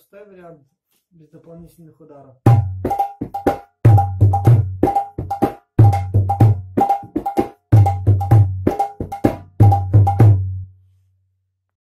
простой вариант без дополнительных ударов.